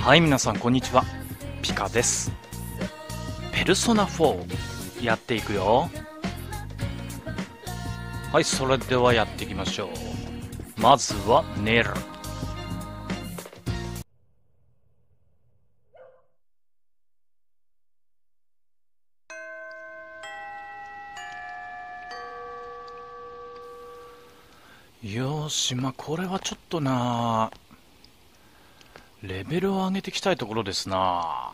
はい皆さんこんにちは。ピカです。ペルソナ4やっていくよ。はいそれではやっていきましょう。まずは寝るよしまあこれはちょっとなレベルを上げていきたいところですな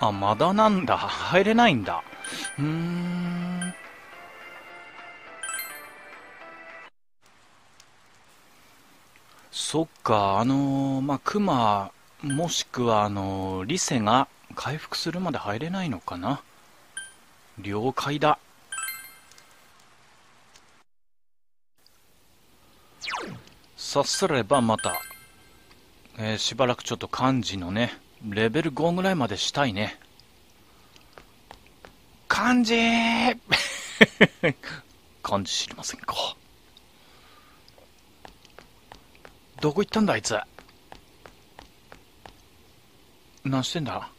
あ、まだなんだ。入れないんだ。うーん。そっか、あのー、まあ、クマ、もしくは、あのー、リセが回復するまで入れないのかな？了解だ。さすればまた、えー、しばらくちょっと漢字のね、レベル5ぐらいまでしたいね。漢字 漢字知りませんか？どこ行ったんだあいつ？何してんだ？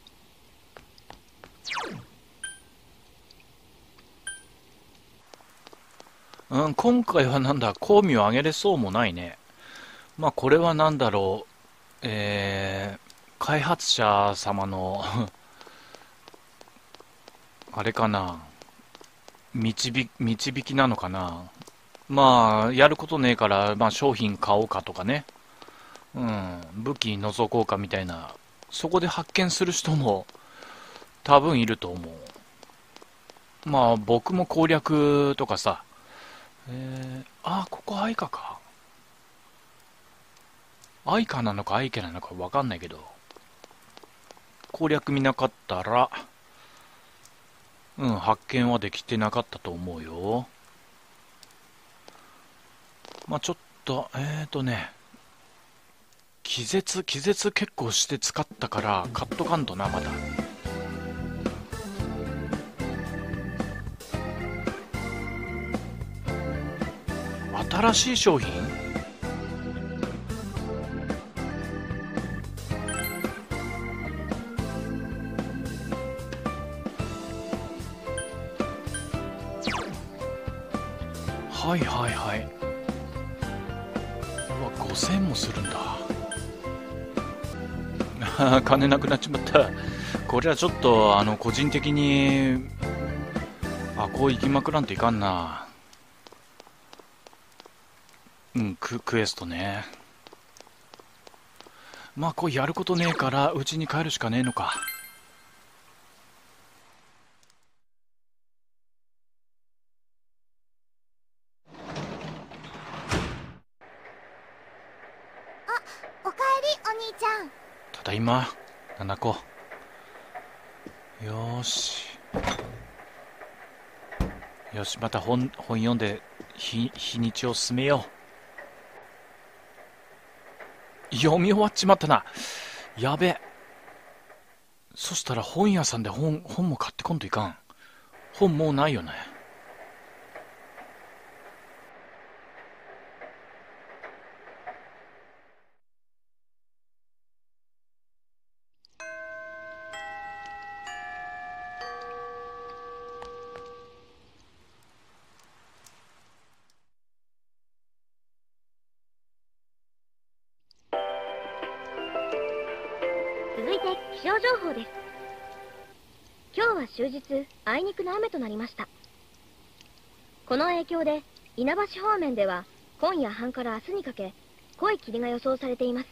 うん、今回はなんだ、香味を上げれそうもないね。まあこれは何だろう、えー、開発者様の あれかな、導導きなのかな？まあ、やることねえから、まあ商品買おうかとかね。うん、武器覗こうかみたいな、そこで発見する人も多分いると思う。まあ僕も攻略とかさ、えー、あ、ここアイカか。アイカなのかアイケなのかわかんないけど、攻略見なかったら、うん、発見はできてなかったと思うよ。まあちょっと、えーとね、気絶、気絶結構して使ったから、買っとかんとな、まだ。新しい商品？はいはいはい。うわ5000もするんだ。金なくなっちまった。これはちょっとあの個人的にあこう行きまくらんといかんな。うんククエストね。まあこうやることねえからうちに帰るしかねえのか。おかえりお兄ちゃん。ただいま。七子。よーし。よしまた本本読んで日日にちを進めよう読み終わっちまったな。やべ。そしたら本屋さんで本本も買ってこんといかん。本もうないよね。気象情報です。今日は終日あいにくの雨となりました。この影響で稲橋方面では今夜半から明日にかけ濃い霧が予想されています。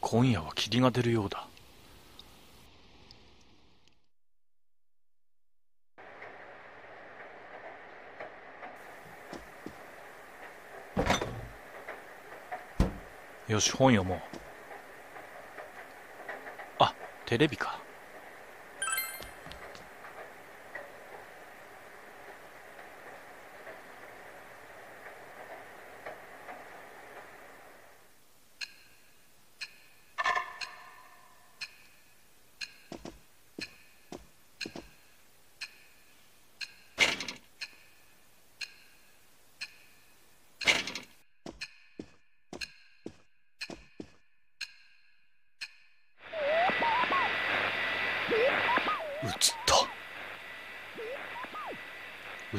今夜は霧が出るようだ。よし本読もう。あテレビか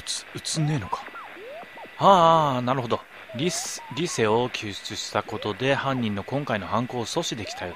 つ映んねえのかああなるほど。リスリセを救出したことで犯人の今回の犯行を阻止できたよう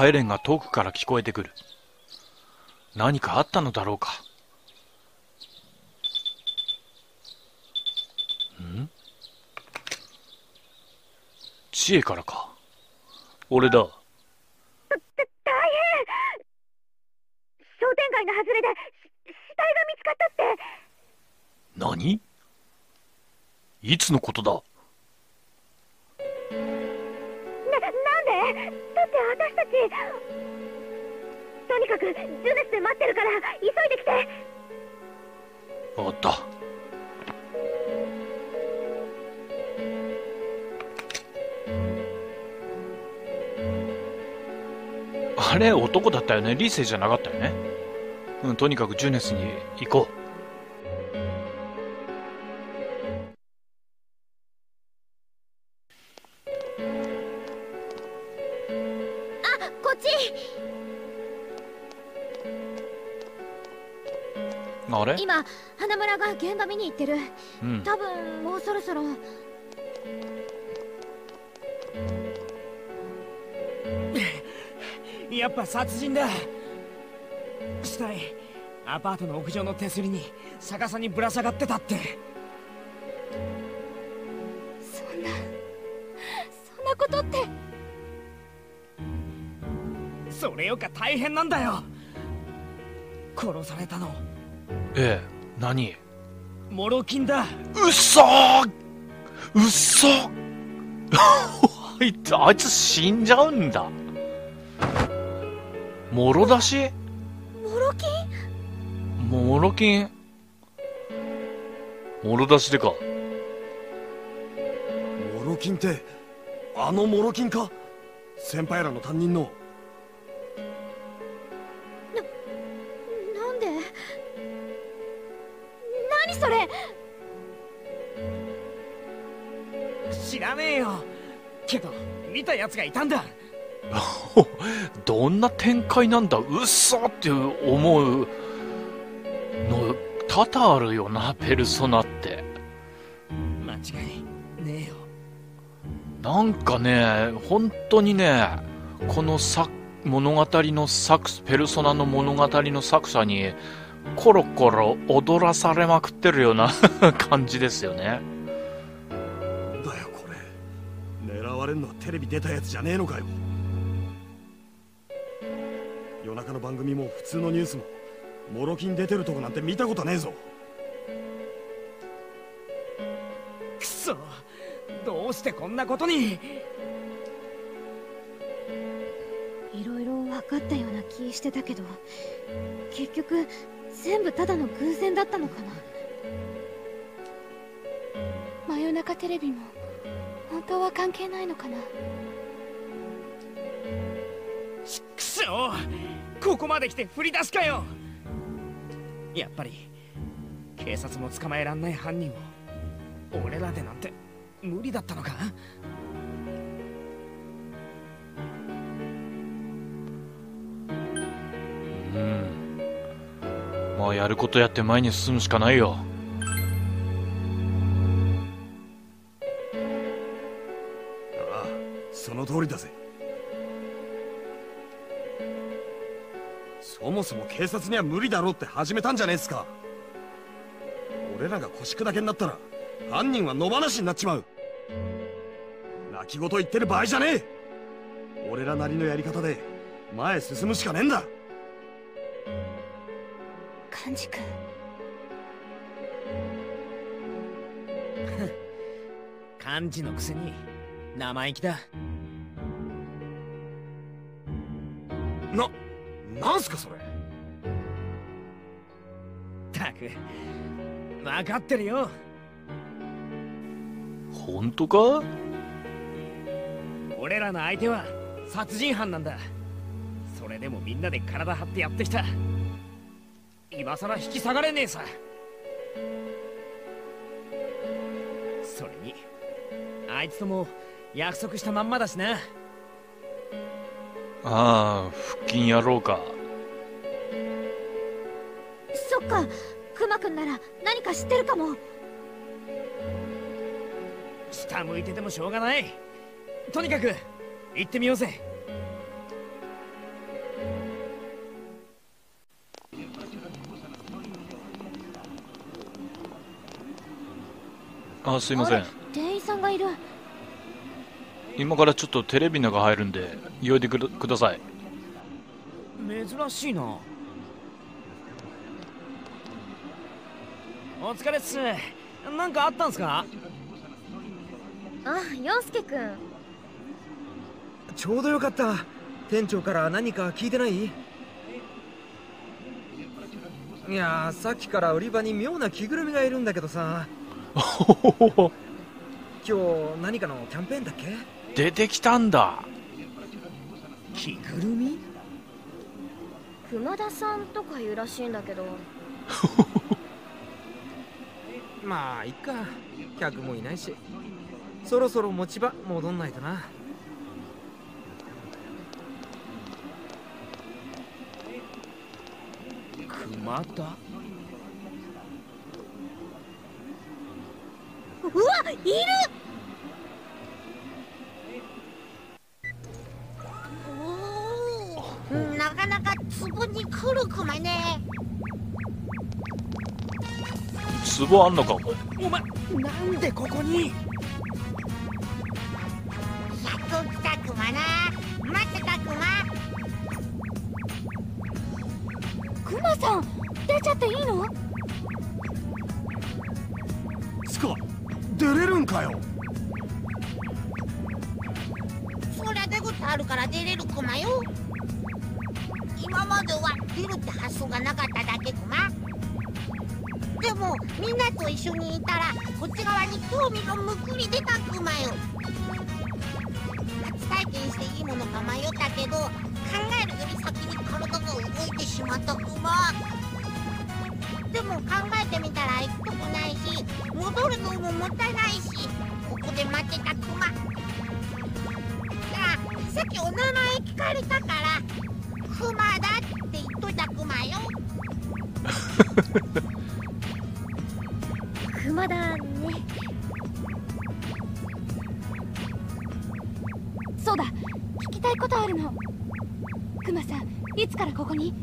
サイレンが遠くから聞こえてくる。何かあったのだろうか。ん？知恵からか？俺だ。大変。商店街の外れでし死体が見つかったって。何？いつのことだ？私たちとにかくジュネスで待ってるから急いできて。わかったあれ男だったよね？リーセじゃなかったよね？うんとにかくジュネスに行こあ今花村が現場見に行ってる。うん。多分もうそろそろ。やっぱ殺人だ。死体アパートの屋上の手すりに逆さにぶら下がってたって。そんなそんなことって。それよか大変なんだよ。殺されたのええ何？モロキンだ。うそーうそあいつあいつ死んじゃうんだ。もろ出し？モロキンもろきん？もろ出しでか。モロキンってあのモロキンか？先輩らの担任の奴がいたんだ。どんな展開なんだ。うっそって思うの多々あるよなペルソナって。間違いねえよ。なんかね本当にねこの作物語の作ペルソナの物語の作者にコロコロ踊らされまくってるような 感じですよねれ狙われんのはテレビ出たやつじゃねえのかよ。夜中の番組も普通のニュースもモロキン出てるとこなんて見たことねえぞ。くそどうしてこんなことに。いろいろ分かったような気してたけど結局全部ただの偶然だったのかな。真夜中テレビも本当は関係ないのかな？くそここまで来て振り出しかよ。やっぱり警察も捕まえらんない犯人を俺らでなんて無理だったのか？うん。まあやることやって前に進むしかないよりだぜ。そもそも警察には無理だろうって始めたんじゃねえっすか。俺らが腰砕けになったら犯人は野放しになっちまう。泣き言言ってる場合じゃねえ。俺らなりのやり方で前進むしかねえんだ。幹事君。漢字のくせに生意気だななんすかそれ？たく分かってるよ。本当か？俺らの相手は殺人犯なんだ。それでもみんなで体張ってやってきた。今さら引き下がれねえさ。それにあいつとも約束したまんまだしなああ腹筋やろうか。そっか。クマくんなら何か知ってるかも。下向いててもしょうがない。とにかく行ってみようぜ。あすいません今からちょっとテレビのが入るんで呼いでくだください。珍しいな。お疲れっす。なんかあったんすか？あ陽介くん。ちょうどよかった。店長から何か聞いてない？いやーさっきから売り場に妙な着ぐるみがいるんだけどさ。今日何かのキャンペーンだっけ？出てきたんだ。着ぐるみ？熊田さんとか言うらしいんだけど。まあいっか。客もいないし。そろそろ持ち場戻んないとな。熊田？うわいる壺に来るかもね。壺あんのかお前なんでここに？熊だね。そうだ聞きたいことあるの。クマさんいつからここに？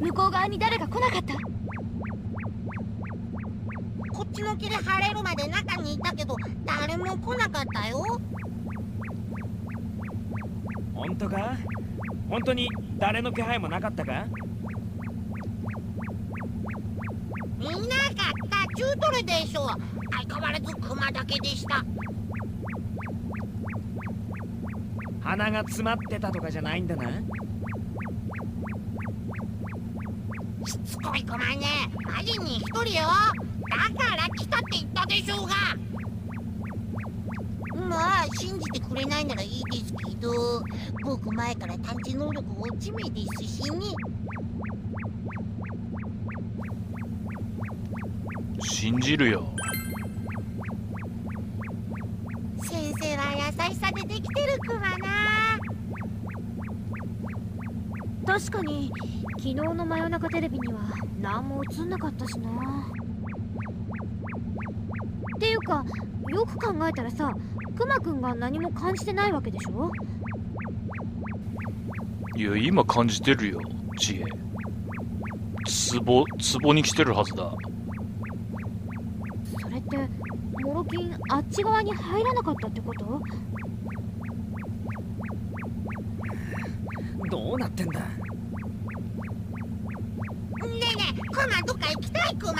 向こう側に誰が来なかった？こっちの木で晴れるまで中にいたけど誰も来なかったよ。本当か？本当に誰の気配もなかったか？中トレでしょ相変わらずクマだけでした。鼻が詰まってたとかじゃないんだな。しつこいクマねマジに一人よ。だから来たって言ったでしょうが。まあ信じてくれないならいいですけど僕前から探知能力落ち目ですしね信じるよ。先生は優しさでできてるクマな。確かに昨日の真夜中テレビには何も映んなかったしな。っていうかよく考えたらさクマくんが何も感じてないわけでしょ？いや今感じてるよ知恵。壺壺に来てるはずだってモロキンあっち側に入らなかったってこと？どうなってんだ？ねえねえクマどっか行きたいクマ。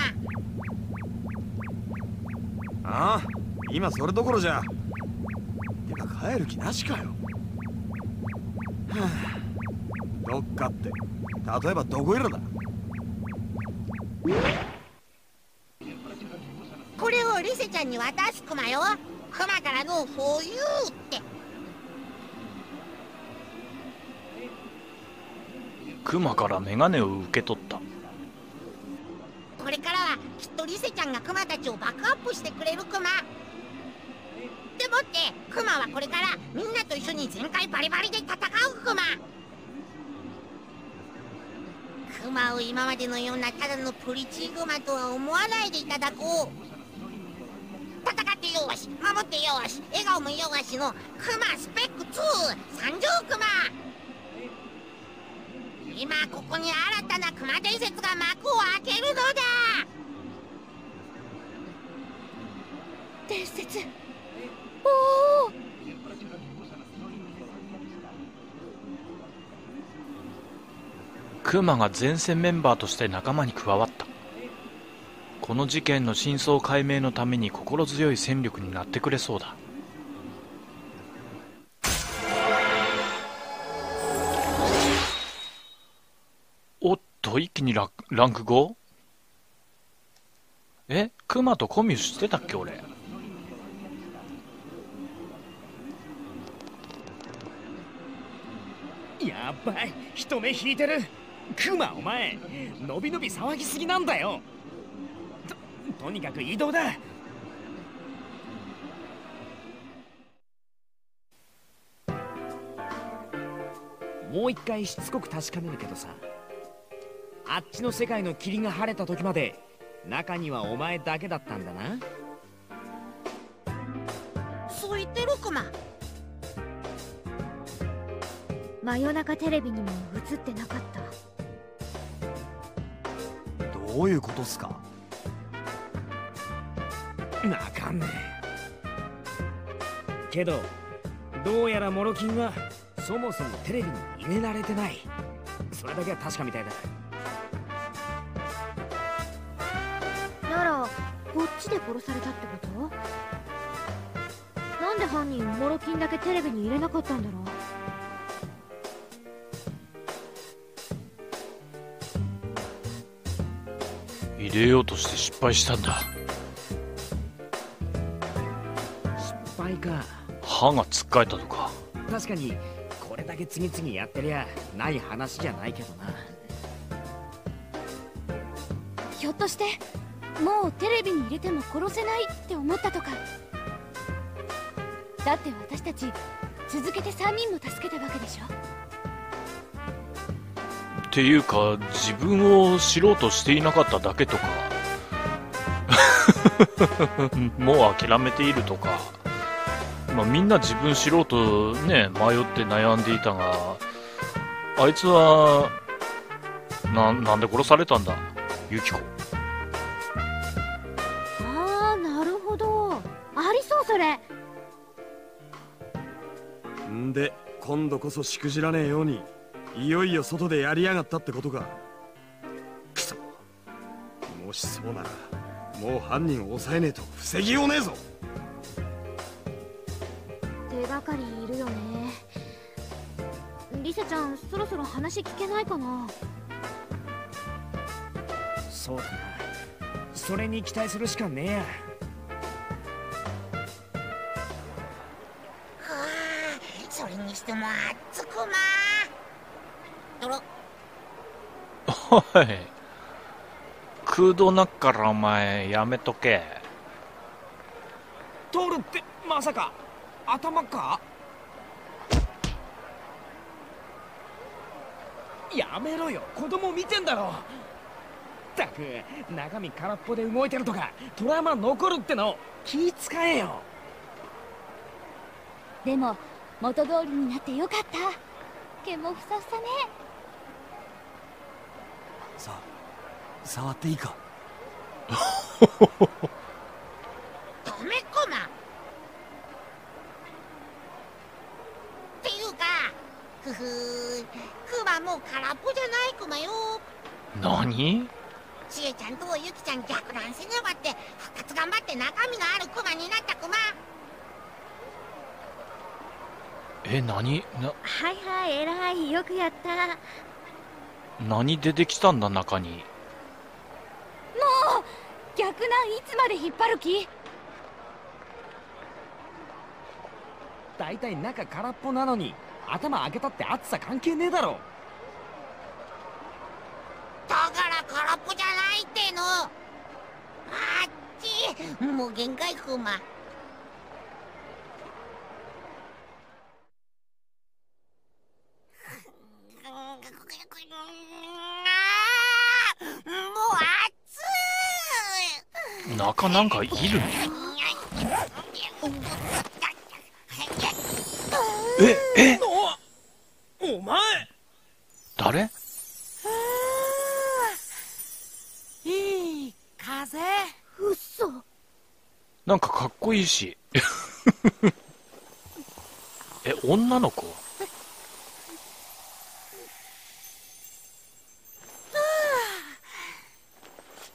ああ今それどころじゃ。てか帰る気なしかよ。はあどっかって。例えばどこいらだこれをリセちゃんに渡すクマよ。クマからの「フォーユー」って。クマからメガネを受け取った。これからはきっとリセちゃんがクマたちをバックアップしてくれるクマ。でもってクマはこれからみんなと一緒に全開バリバリで戦うクマ。クマを今までのようなただのプリチーグマとは思わないでいただこう戦ってよし守ってよし笑顔もよしのクマスペック2参上クマ。今ここに新たなクマ伝説が幕を開けるのだ。伝説。おおクマが前線メンバーとして仲間に加わった。この事件の真相解明のために心強い戦力になってくれそうだ。おっと一気にラランク 5? え？クマとコミュしてたっけ俺？やばい人目引いてる。クマお前のびのび騒ぎすぎなんだよ。ととにかく移動だ。もう一回しつこく確かめるけどさ。あっちの世界の霧が晴れた時まで中にはお前だけだったんだな。そう言ってるクマ。真夜中テレビにも映ってなかった。どういうことっすか？なかんね。えけどどうやらモロキンはそもそもテレビに入れられてない。それだけは確かみたいだ。ならこっちで殺されたってこと？なんで犯人モロキンだけテレビに入れなかったんだろう？入れようとして失敗したんだ。歯がつっかえたとか。確かにこれだけ次々やってりゃない話じゃないけどな。ひょっとしてもうテレビに入れても殺せないって思ったとか。だって私たち続けて3人も助けたわけでしょ。っていうか自分を知ろうとしていなかっただけとか。もう諦めているとか、まあ、みんな自分知ろうとね迷って悩んでいたがあいつはななんで殺されたんだ？ユキコ。ああなるほど。ありそうそれ。んで今度こそしくじらねえようにいよいよ外でやりやがったってことか。くそ。もしそうならもう犯人を抑えねえと防ぎようねえぞかりいるよね。リサちゃんそろそろ話聞けないかな？そうだな。それに期待するしかねえや。はあそれにしてもあっつくまおい。空洞なっからお前やめとけ。通るってまさか頭か？やめろよ。子供見てんだろ。ったく中身空っぽで動いてるとかトラウマ残るっての気使えよ。でも元通りになってよかった。毛もふさふさね。さあ触っていいか ダメクマっていうかふふクマもう空っぽじゃないクマよ何ちえちゃん。とゆきちゃん。逆乱せねばって復活頑張って中身のあるクマになったクマえ何なはいはい偉いよくやった何出てきたん。だ中にもう逆難いつまで引っ張る気大体中空っぽなのに頭開けたって暑さ関係ねえだろ。だから空っぽじゃないっての。あっちもう限界クマもう暑い。中なんかいるえ えお前誰いい風うっそなんかかっこいいし。え女の子？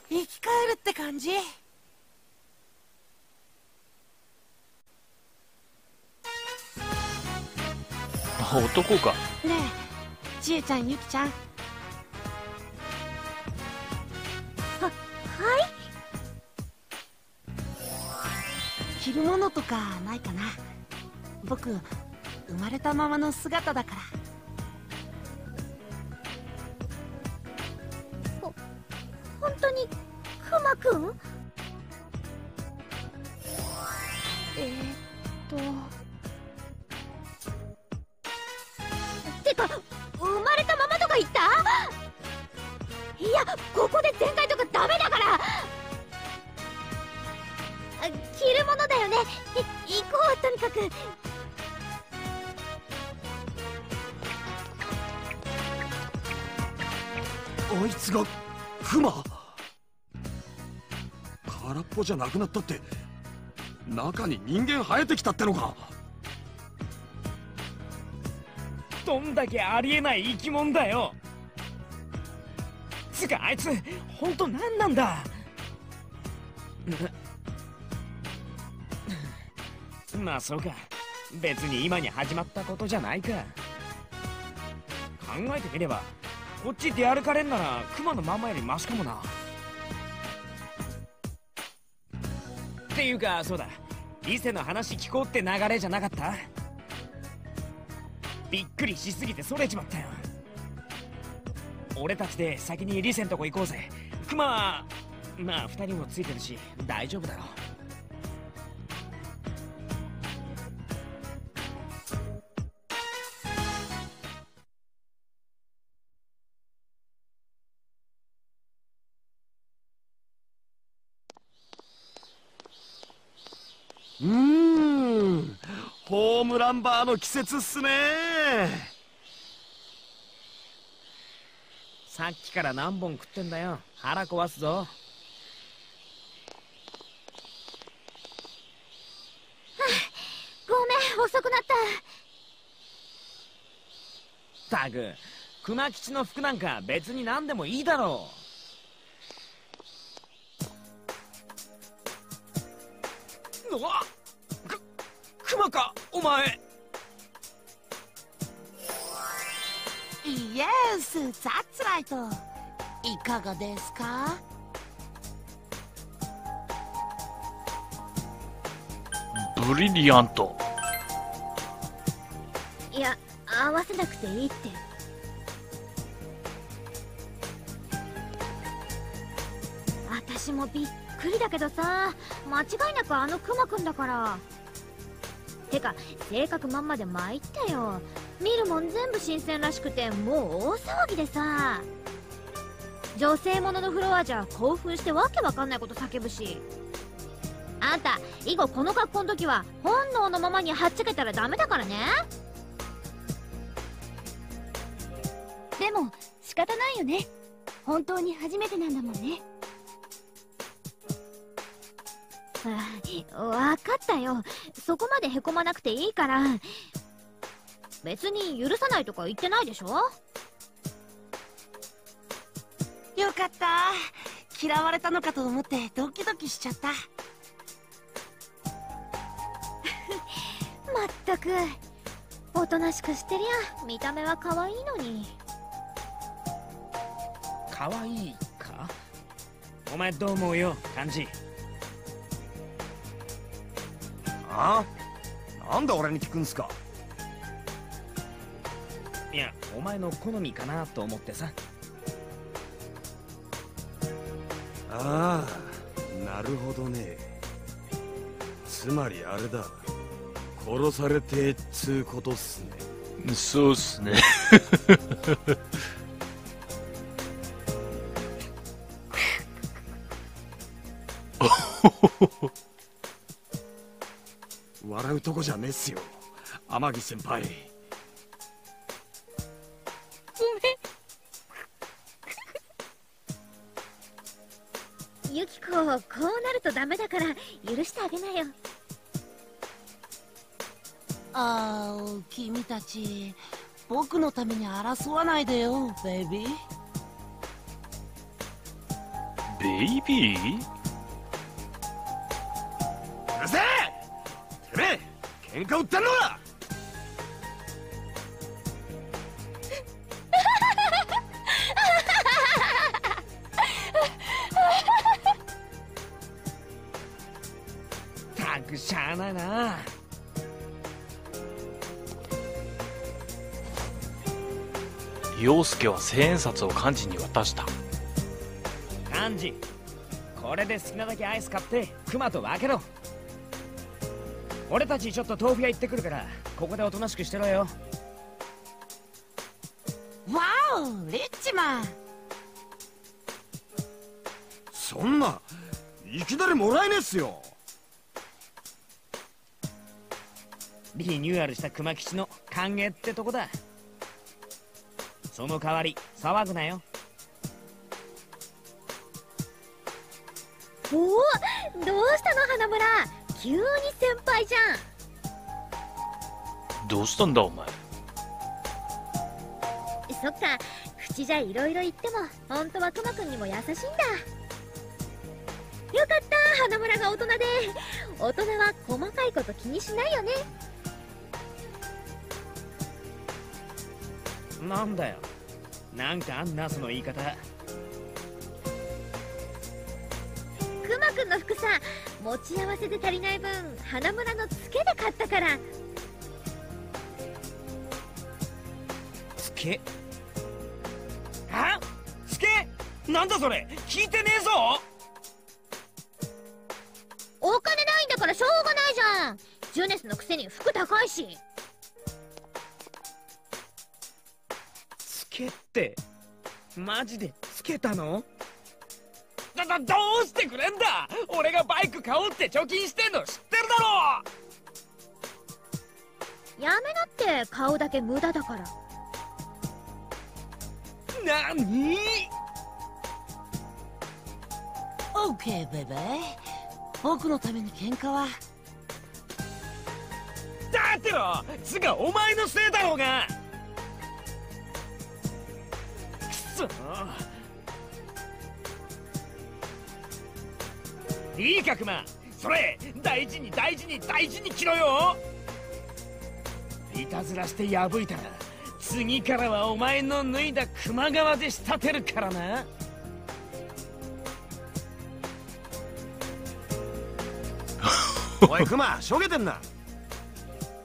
生き返るって感じ。あ男か。ねえちえちゃんゆきちゃん着るものとかないかな。僕生まれたままの姿だから。じゃなくなったって中に人間生えてきたってのか。どんだけありえない生き物だよ。つかあいつ本当何なんだ。まあそうか。別に今に始まったことじゃないか。考えてみればこっち出歩かれんなら熊のままよりマシかもな。いうかそうだ。リセの話聞こうって流れじゃなかった？びっくりしすぎてそれちまったよ。俺たちで先にリセんとこ行こうぜ。クマはまあ2人もついてるし大丈夫だろう。ホームランバーの季節っすね。さっきから何本食ってんだよ。腹壊すぞ。ごめん遅くなった。たく熊吉の服なんか別に何でもいいだろう。うわく熊かお前。イエスザッツライトいかがですか？ブリリアント。いや合わせなくていいって。私もびっくりだけどさ間違いなくあのクマくんだからてか性格まんまで参ったよ。見るもん全部新鮮らしくてもう大騒ぎでさ。女性もののフロアじゃ興奮してわけわかんないこと叫ぶし。あんた以後この格好の時は本能のままにはっちゃけたらダメだからね。でも仕方ないよね。本当に初めてなんだもんね。わかったよ。そこまでへこまなくていいから。別に許さないとか言ってないでしょ？よかった。嫌われたのかと思ってドキドキしちゃった。まったく。おとなしくしてりゃ見た目は可愛いのに。可愛いか？お前どう思うよ漢字あなんで俺に聞くんすか？いやお前の好みかなと思ってさ。ああなるほどね。つまりあれだ。殺されてっつうことっすね。そうっすね。笑うとこじゃねえっすよ。天城先輩。ユキコこうなるとダメだから許してあげなよ。あー君たち僕のために争わないでよベイビー。ベイビー？喧嘩売ってんのか たくしゃあないな。陽介は千円札を幹事に渡した。漢字。これで好きなだけアイス買ってクマと分けろ俺たちちょっと豆腐屋行ってくるからここでおとなしくしてろよ。わおリッチマン。そんないきなりもらえねえっすよ。リニューアルした熊吉の歓迎ってとこだ。その代わり騒ぐなよ。おおどうしたの花村急に先輩じゃん。どうしたんだお前？そっか。口じゃいろいろ言っても本当はクマくんにも優しいんだ。よかった花村が大人で。大人は細かいこと気にしないよね。なんだよ。なんかあんなその言い方。クマくんの服さ持ち合わせで足りない分花村のツケで買ったから。つけあ？つけなんだそれ？聞いてねえぞ！お金ないんだからしょうがないじゃん。ジュネスのくせに服高いし。つけって？マジでつけたの？だだどうしてくれんだ？俺が買おうって貯金してんの知ってるだろやめなって買うだけ無駄だから。なにオッケーベイベー僕のために喧嘩は？だってろつがお前のせいだろうが。くそいいかクマそれ大事に大事に大事に着ろよ。いたずらして破いたら次からはお前の脱いだ熊川で仕立てるからな。おいクマしょげてんな。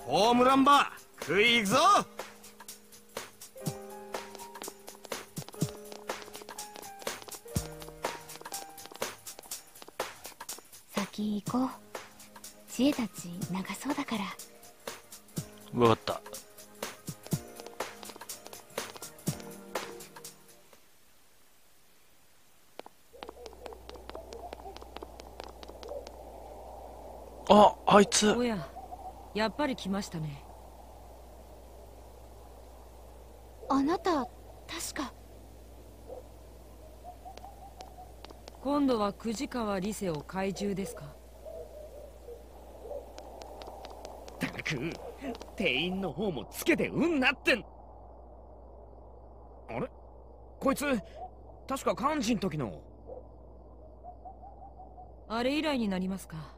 ホームランバー食い行くぞ。行こう。知恵たち長そうだから。わかった。あ、あいつ。おややっぱり来ましたね。あなた確か。今度は久慈川理瀬を怪獣ですか？く店員の方もつけてうんなってん。あれ？こいつ確か漢字の時の。あれ以来になりますか。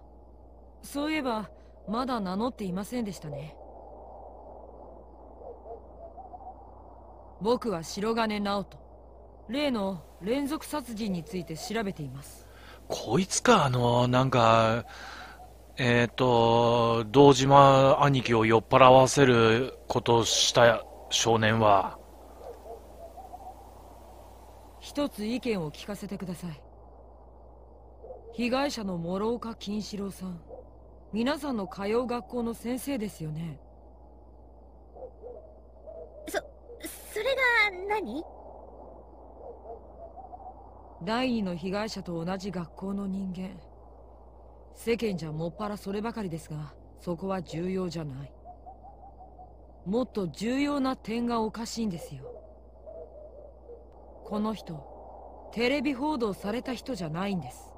そういえばまだ名乗っていませんでしたね。僕は白金直人。例の連続殺人について調べています。こいつか、あの、なんか、えっ、と、堂島兄貴を酔っ払わせることをした少年は。一つ意見を聞かせてください。被害者の諸岡金四郎さん皆さんの通う学校の先生ですよね？それが何？第二の被害者と同じ学校の人間世間じゃもっぱらそればかりですがそこは重要じゃない。もっと重要な点がおかしいんですよ。この人テレビ報道された人じゃないんです。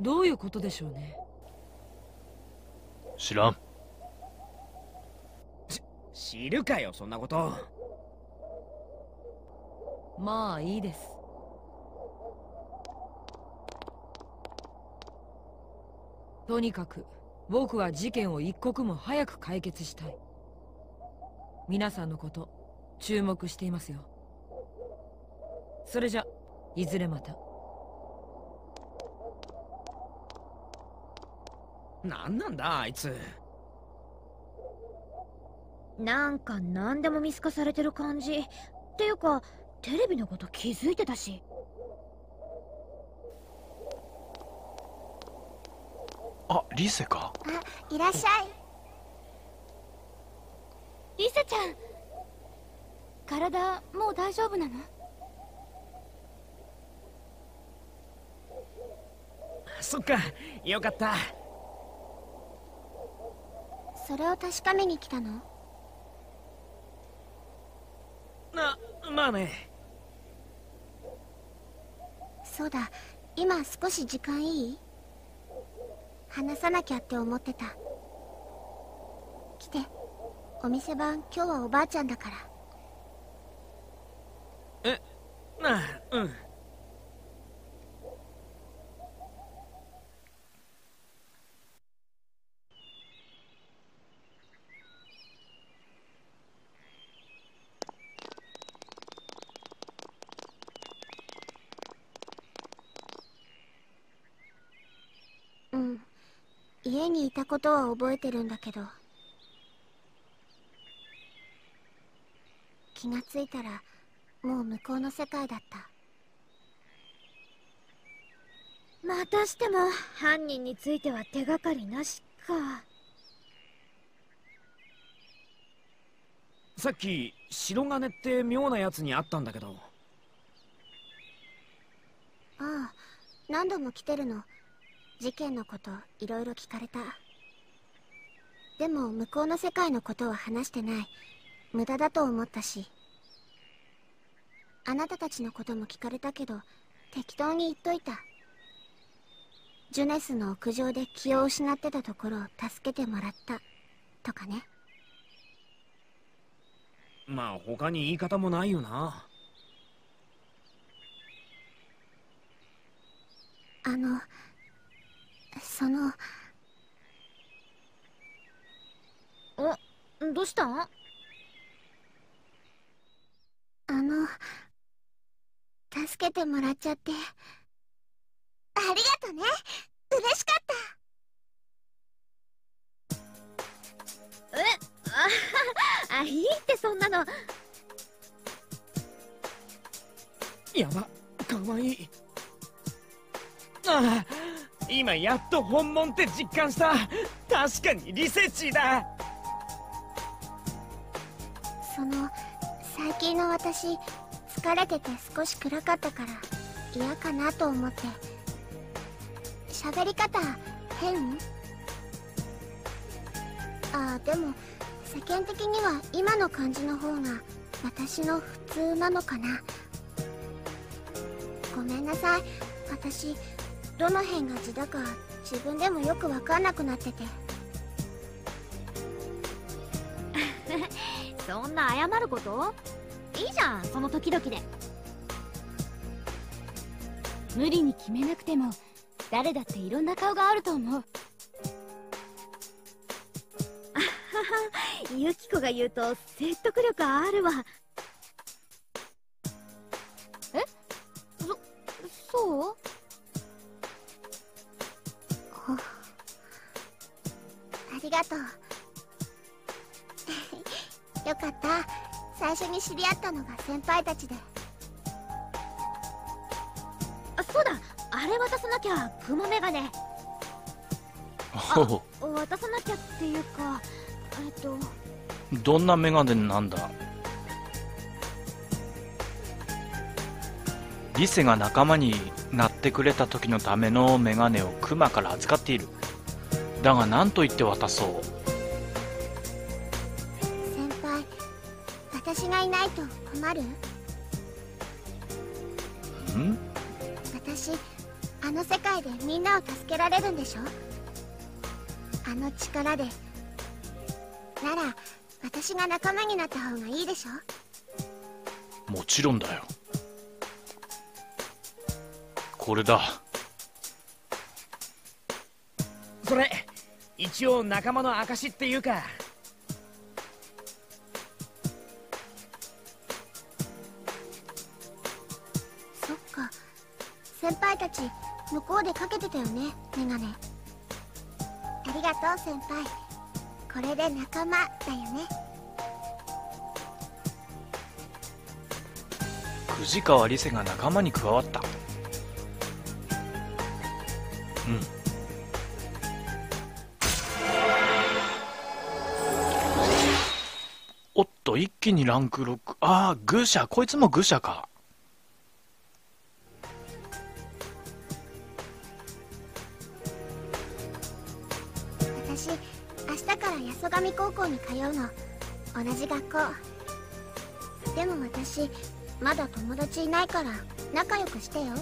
どういうことでしょうね？知らん。知るかよそんなこと。まあいいですとにかく僕は事件を一刻も早く解決したい。皆さんのこと注目していますよ。それじゃいずれまた。何なんだあいつ。なんか何でも見透かされてる感じ。っていうかテレビのこと気づいてたしリセか？あいらっしゃい。リサちゃん体もう大丈夫なの？そっかよかった。それを確かめに来たの？なまあね。そうだ今少し時間いい？話さなきゃって思ってた。来て。お店番今日はおばあちゃんだから。なあうん家にいたことは覚えてるんだけど。気がついたらもう向こうの世界だった。またしても犯人については手がかりなしか。さっき白金って妙なやつに会ったんだけど。ああ何度も来てるの。事件のこといろいろ聞かれたでも向こうの世界のことは話してない。無駄だと思ったし。あなたたちのことも聞かれたけど適当に言っといた。ジュネスの屋上で気を失ってたところを助けてもらった。とかね。まあ他に言い方もないよな。あのそのどうした？んあの助けてもらっちゃって。ありがとね。嬉しかった。え？ああいいってそんなの。やばかわいい。ああ今やっと本物って実感した。確かにリセチーだその最近の私疲れてて少し暗かったから嫌かなと思って。喋り方変？あでも世間的には今の感じの方が私の普通なのかな。ごめんなさい。私どの辺が字だか自分でもよく分かんなくなってて。そんな謝ること？いいじゃんその時々で。無理に決めなくても誰だっていろんな顔があると思う。あははユキコが言うと説得力あるわ。知り合ったのが先輩たちで。あそうだ。あれ渡さなきゃクマメガネ。ほ渡さなきゃっていうかえっと。うどんなメガネなんだ？リセが仲間になってくれた時のためのメガネをクマから預かっている。だが何と言って渡そう？と困る？ん？私あの世界でみんなを助けられるんでしょ？あの力で。なら私が仲間になった方がいいでしょ？もちろんだよ。これだ。それ一応仲間の証っていうか先輩たち向こうでかけてたよねメガネ。ありがとう先輩。これで仲間だよね。藤川理瀬が仲間に加わった。うん。おっと一気にランク6ああ愚者。こいつも愚者か。から仲良くしてよ。も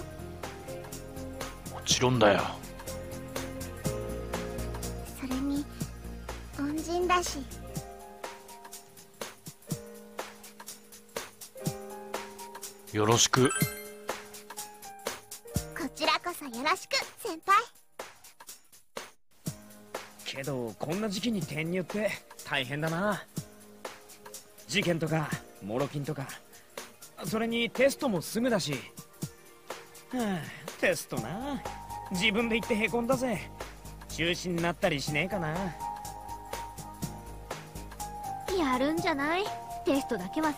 ちろんだよ。それに恩人だし。よろしく。こちらこそよろしく先輩。けどこんな時期に転入って大変だな。事件とかモロキンとかそれにテストもすぐだし。はあテストな。自分で言ってへこんだぜ。中止になったりしねえかな。やるんじゃない？テストだけはさ。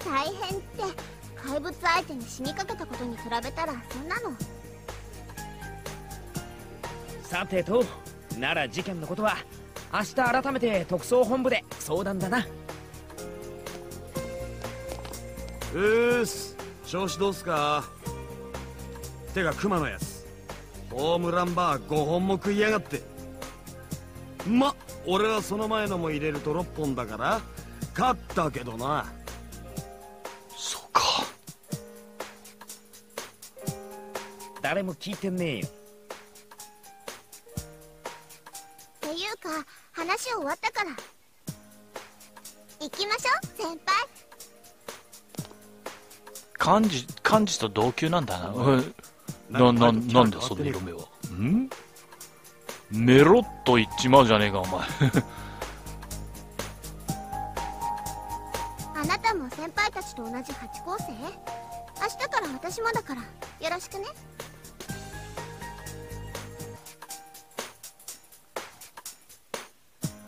大変って。怪物相手に死にかけたことに比べたらそんなの。さてとなら事件のことは明日改めて特捜本部で相談だなうーす調子どうすか？てかクマのやつ。ホームランバー5本も食いやがって。ま俺はその前のも入れると6本だから勝ったけどな。そうか。誰も聞いてねえよ。っていうか話終わったから。行きましょう先輩幹事幹事と同級なんだな。うんなななんで？その色目は。ん？メロッと言っちまうじゃねえかお前。あなたも先輩たちと同じ8校生？明日から私もだからよろしくね。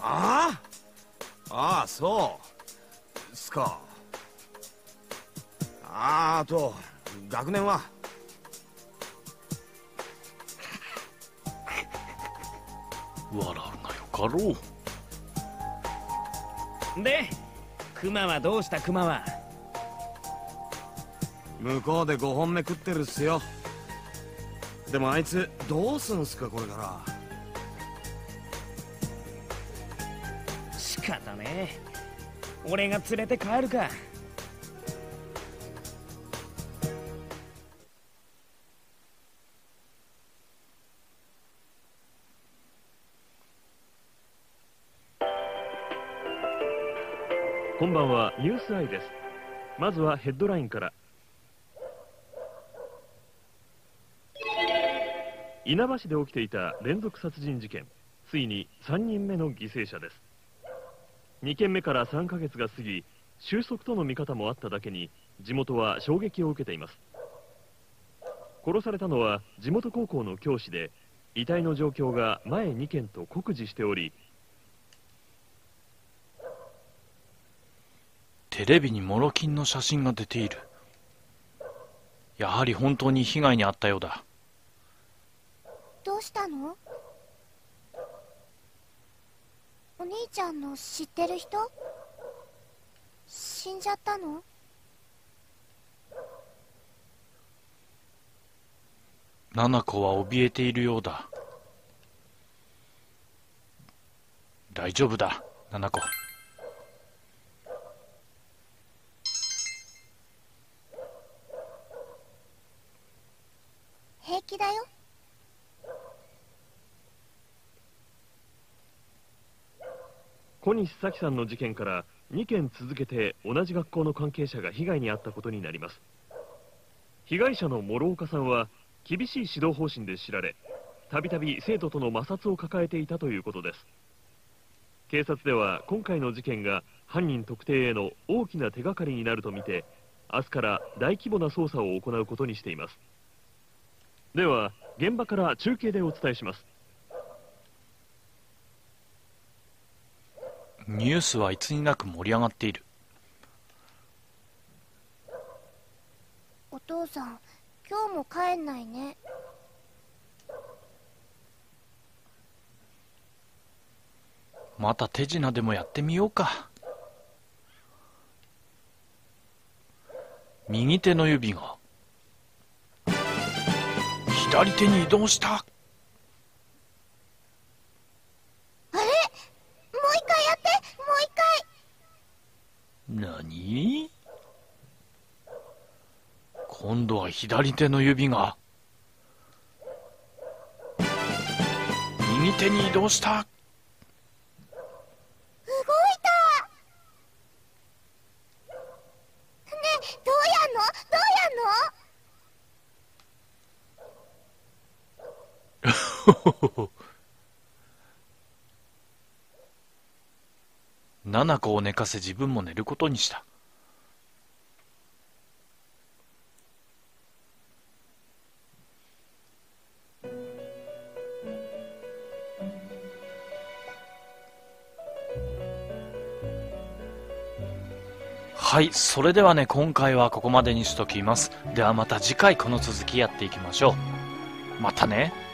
ああ？ああそう。すかあああと学年は？笑うなよかろうでクマはどうしたクマは？向こうで5本目食ってるっすよ。でもあいつどうすんすかこれから？仕方ねえ。俺が連れて帰るかニュースアイです。まずはヘッドラインから。稲葉市で起きていた連続殺人事件。ついに3人目の犠牲者です。2件目から3ヶ月が過ぎ収束との見方もあっただけに地元は衝撃を受けています。殺されたのは地元高校の教師で遺体の状況が前2件と酷似しておりテレビにモロキンの写真が出ている。やはり本当に被害に遭ったようだ。どうしたの？お兄ちゃんの知ってる人？死んじゃったの？七子は怯えているようだ。大丈夫だ七子。平気だよ。小西咲さんの事件から2件続けて同じ学校の関係者が被害に遭ったことになります。被害者の諸岡さんは厳しい指導方針で知られたびたび生徒との摩擦を抱えていたということです。警察では今回の事件が犯人特定への大きな手がかりになるとみて明日から大規模な捜査を行うことにしています。では現場から中継でお伝えします。ニュースはいつになく盛り上がっている。お父さん今日も帰んないね。また手品でもやってみようか。右手の指が左手に移動した。あれ？もう一回やって。もう一回。何？今度は左手の指が。右手に移動した動いたねえどうやんのどうやんの七子を寝かせ自分も寝ることにしたはい、それではね、今回はここまでにしときます。ではまた次回この続きやっていきましょう。またね。